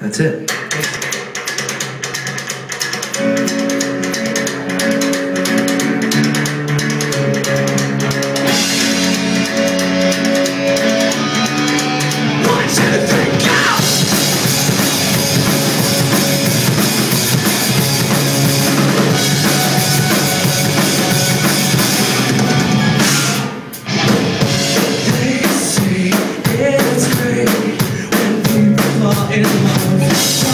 That's it. It is a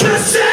Just say-